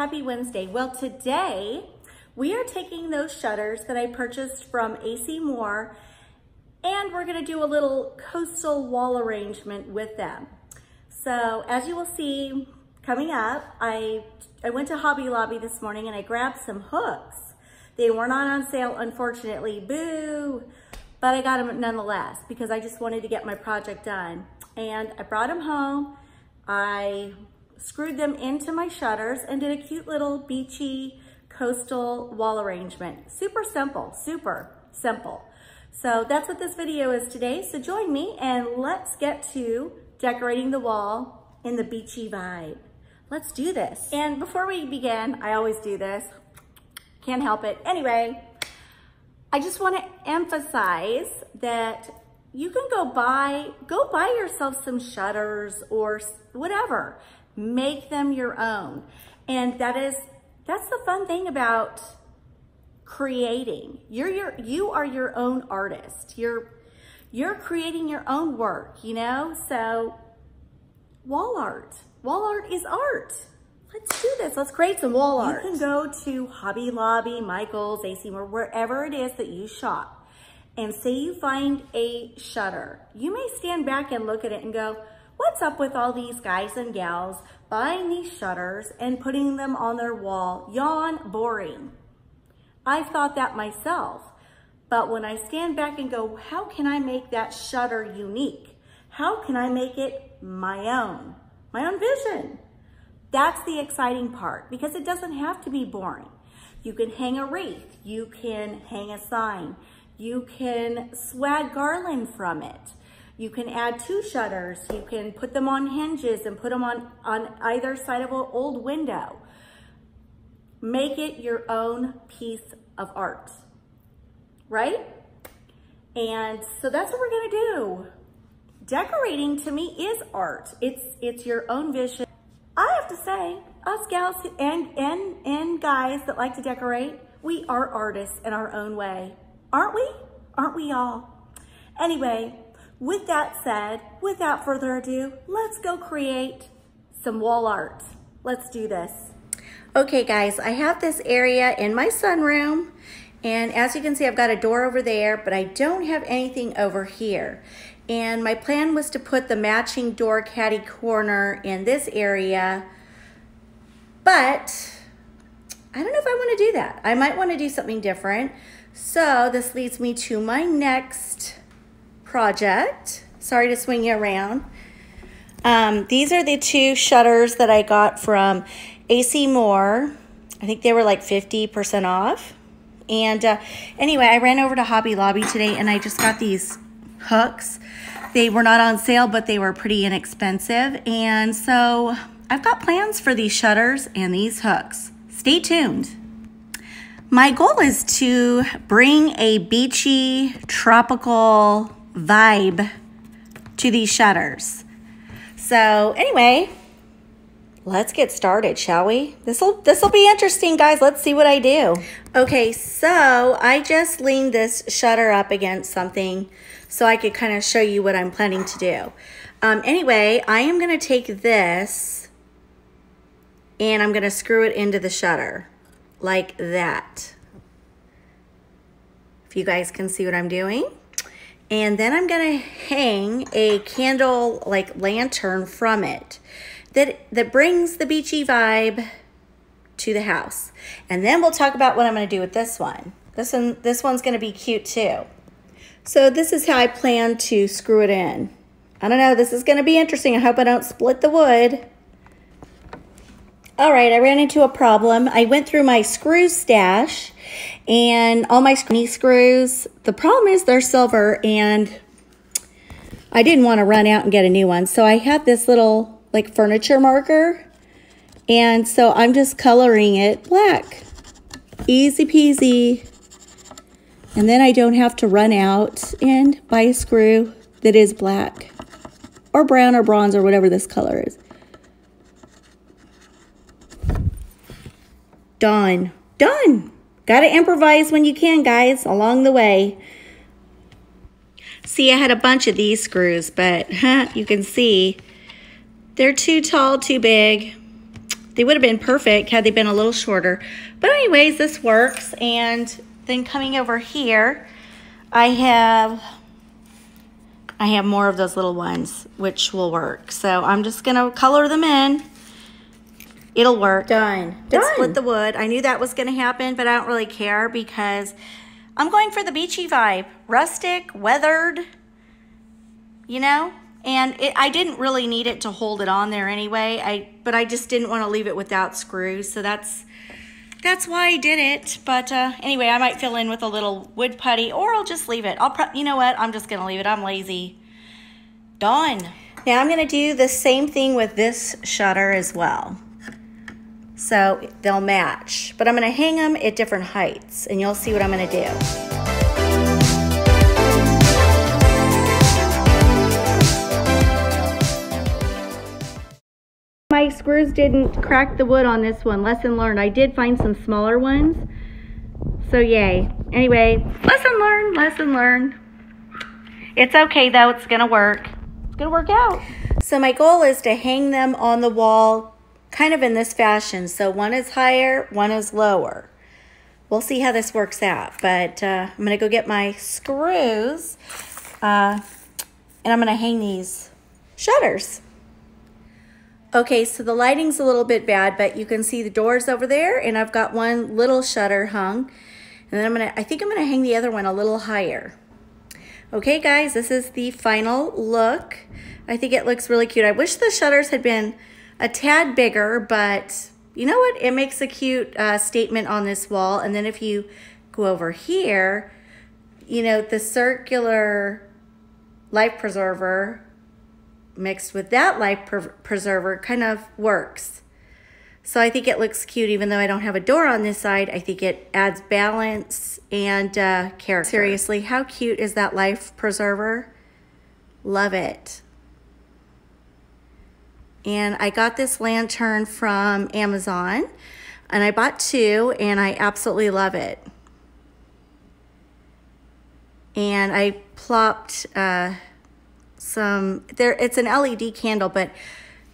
happy Wednesday. Well, today we are taking those shutters that I purchased from AC Moore and we're gonna do a little coastal wall arrangement with them. So as you will see coming up, I, I went to Hobby Lobby this morning and I grabbed some hooks. They were not on sale, unfortunately, boo, but I got them nonetheless because I just wanted to get my project done. And I brought them home. I screwed them into my shutters and did a cute little beachy coastal wall arrangement. Super simple, super simple. So that's what this video is today. So join me and let's get to decorating the wall in the beachy vibe. Let's do this. And before we begin, I always do this. Can't help it. Anyway, I just want to emphasize that you can go buy, go buy yourself some shutters or whatever. Make them your own. And that is, that's the fun thing about creating. You're your, you are your own artist. You're, you're creating your own work, you know? So wall art, wall art is art. Let's do this. Let's create some wall art. You can go to Hobby Lobby, Michael's, AC Moore, wherever it is that you shop and say you find a shutter, you may stand back and look at it and go, what's up with all these guys and gals buying these shutters and putting them on their wall? Yawn, boring. I've thought that myself. But when I stand back and go, how can I make that shutter unique? How can I make it my own? My own vision. That's the exciting part because it doesn't have to be boring. You can hang a wreath. You can hang a sign. You can swag garland from it. You can add two shutters. You can put them on hinges and put them on, on either side of an old window. Make it your own piece of art, right? And so that's what we're gonna do. Decorating to me is art. It's, it's your own vision. I have to say, us gals and, and, and guys that like to decorate, we are artists in our own way. Aren't we? Aren't we all? Anyway, with that said, without further ado, let's go create some wall art. Let's do this. Okay guys, I have this area in my sunroom and as you can see, I've got a door over there, but I don't have anything over here. And my plan was to put the matching door caddy corner in this area, but I don't know if I wanna do that. I might wanna do something different. So this leads me to my next project. Sorry to swing you around. Um, these are the two shutters that I got from AC Moore. I think they were like 50% off. And uh, anyway, I ran over to Hobby Lobby today and I just got these hooks. They were not on sale, but they were pretty inexpensive. And so I've got plans for these shutters and these hooks. Stay tuned. My goal is to bring a beachy, tropical vibe to these shutters. So anyway, let's get started, shall we? This'll this'll be interesting, guys. Let's see what I do. Okay, so I just leaned this shutter up against something so I could kind of show you what I'm planning to do. Um, anyway, I am going to take this and I'm going to screw it into the shutter like that. If you guys can see what I'm doing. And then I'm gonna hang a candle like lantern from it that, that brings the beachy vibe to the house. And then we'll talk about what I'm gonna do with this one. This one, this one's gonna be cute too. So this is how I plan to screw it in. I don't know, this is gonna be interesting. I hope I don't split the wood. All right, I ran into a problem. I went through my screw stash and all my screws. The problem is they're silver and I didn't want to run out and get a new one. So I have this little like furniture marker and so I'm just coloring it black. Easy peasy. And then I don't have to run out and buy a screw that is black or brown or bronze or whatever this color is. Done. Done. Got to improvise when you can, guys, along the way. See, I had a bunch of these screws, but huh, you can see they're too tall, too big. They would have been perfect had they been a little shorter. But anyways, this works. And then coming over here, I have I have more of those little ones, which will work. So I'm just gonna color them in. It'll work. Done. Done. split the wood. I knew that was gonna happen, but I don't really care because I'm going for the beachy vibe. Rustic, weathered, you know? And it, I didn't really need it to hold it on there anyway. I But I just didn't want to leave it without screws. So that's that's why I did it. But uh, anyway, I might fill in with a little wood putty or I'll just leave it. I'll, you know what? I'm just going to leave it. I'm lazy. Done. Now I'm going to do the same thing with this shutter as well. So they'll match. But I'm going to hang them at different heights and you'll see what I'm going to do. my screws didn't crack the wood on this one. Lesson learned. I did find some smaller ones. So yay. Anyway, lesson learned, lesson learned. It's okay though, it's gonna work. It's gonna work out. So my goal is to hang them on the wall kind of in this fashion. So one is higher, one is lower. We'll see how this works out. But uh, I'm gonna go get my screws uh, and I'm gonna hang these shutters. Okay, so the lighting's a little bit bad, but you can see the doors over there, and I've got one little shutter hung. And then I'm gonna, I think I'm gonna hang the other one a little higher. Okay, guys, this is the final look. I think it looks really cute. I wish the shutters had been a tad bigger, but you know what? It makes a cute uh, statement on this wall. And then if you go over here, you know, the circular life preserver mixed with that life preserver kind of works. So I think it looks cute even though I don't have a door on this side. I think it adds balance and uh, character. Seriously, how cute is that life preserver? Love it. And I got this lantern from Amazon and I bought two and I absolutely love it. And I plopped uh, some there it's an LED candle, but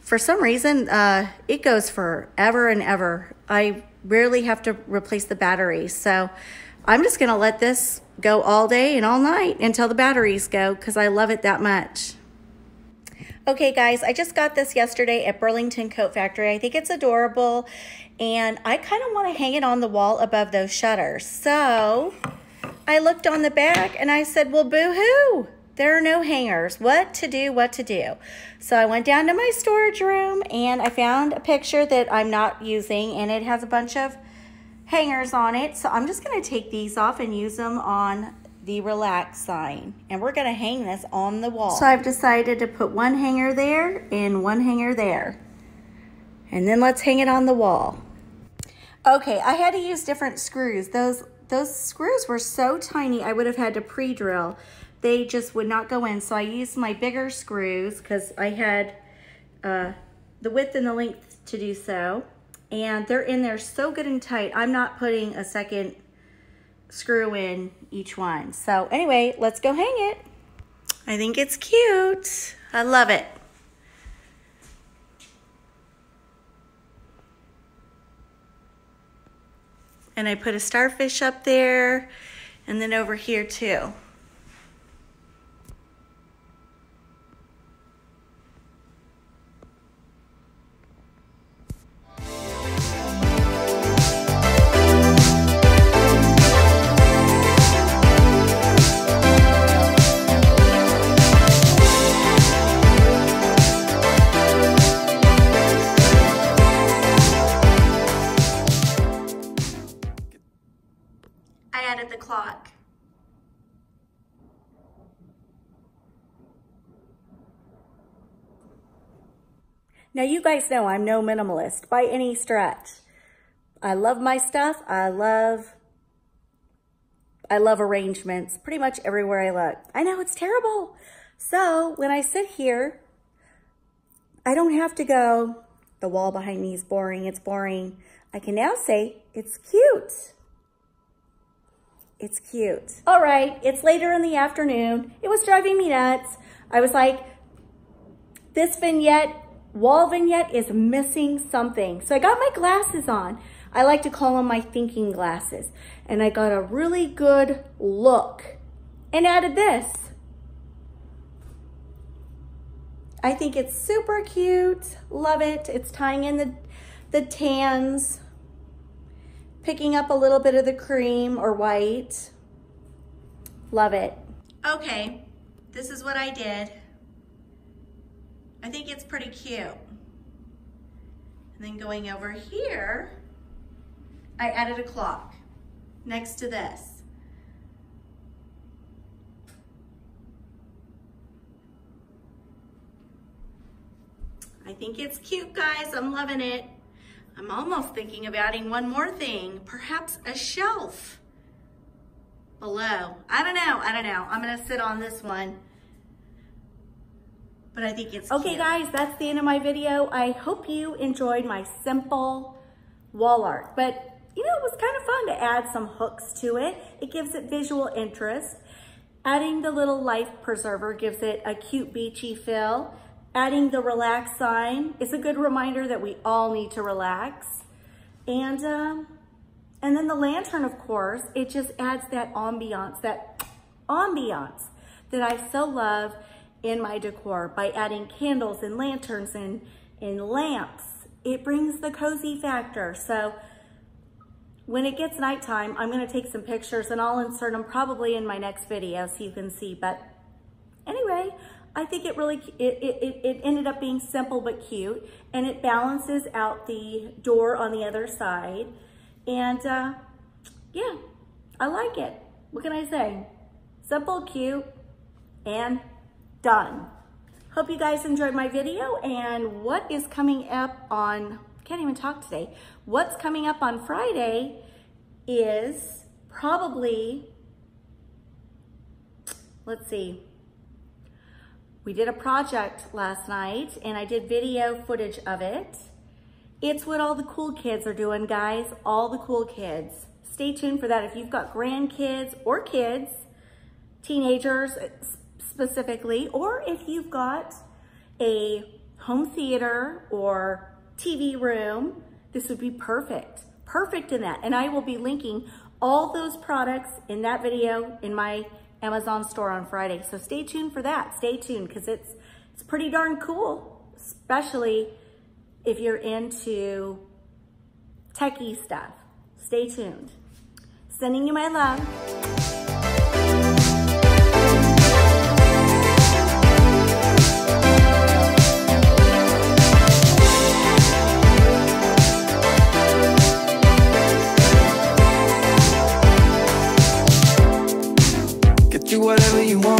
for some reason uh, it goes forever and ever. I rarely have to replace the battery. So I'm just gonna let this go all day and all night until the batteries go because I love it that much. Okay guys, I just got this yesterday at Burlington Coat Factory. I think it's adorable and I kind of want to hang it on the wall above those shutters. So I looked on the back and I said, well, boo-hoo. There are no hangers. What to do, what to do. So I went down to my storage room and I found a picture that I'm not using and it has a bunch of hangers on it. So I'm just going to take these off and use them on the relax sign. And we're going to hang this on the wall. So I've decided to put one hanger there and one hanger there. And then let's hang it on the wall. Okay, I had to use different screws. Those those screws were so tiny, I would have had to pre-drill they just would not go in. So I used my bigger screws because I had uh, the width and the length to do so. And they're in there so good and tight. I'm not putting a second screw in each one. So anyway, let's go hang it. I think it's cute. I love it. And I put a starfish up there and then over here too. Now you guys know I'm no minimalist by any stretch. I love my stuff. I love, I love arrangements pretty much everywhere I look. I know it's terrible. So when I sit here, I don't have to go, the wall behind me is boring, it's boring. I can now say, it's cute. It's cute. All right, it's later in the afternoon. It was driving me nuts. I was like, this vignette wall vignette is missing something. So I got my glasses on. I like to call them my thinking glasses. And I got a really good look and added this. I think it's super cute. Love it. It's tying in the, the tans, picking up a little bit of the cream or white. Love it. Okay, this is what I did. I think it's pretty cute. And then going over here, I added a clock next to this. I think it's cute, guys. I'm loving it. I'm almost thinking of adding one more thing, perhaps a shelf below. I don't know, I don't know. I'm gonna sit on this one. But I think it's Okay cute. guys, that's the end of my video. I hope you enjoyed my simple wall art. But you know, it was kind of fun to add some hooks to it. It gives it visual interest. Adding the little life preserver gives it a cute beachy feel. Adding the relax sign is a good reminder that we all need to relax. And um, and then the lantern, of course, it just adds that ambiance, that ambiance that I so love in my decor by adding candles and lanterns and, and lamps. It brings the cozy factor. So when it gets nighttime, I'm gonna take some pictures and I'll insert them probably in my next video so you can see. But anyway, I think it really, it, it, it ended up being simple but cute and it balances out the door on the other side. And uh, yeah, I like it. What can I say? Simple, cute, and done. Hope you guys enjoyed my video and what is coming up on, can't even talk today. What's coming up on Friday is probably, let's see, we did a project last night and I did video footage of it. It's what all the cool kids are doing, guys. All the cool kids. Stay tuned for that. If you've got grandkids or kids, teenagers specifically, or if you've got a home theater or TV room, this would be perfect. Perfect in that. And I will be linking all those products in that video in my Amazon store on Friday. So stay tuned for that. Stay tuned because it's, it's pretty darn cool, especially if you're into techie stuff. Stay tuned. Sending you my love. whatever you want.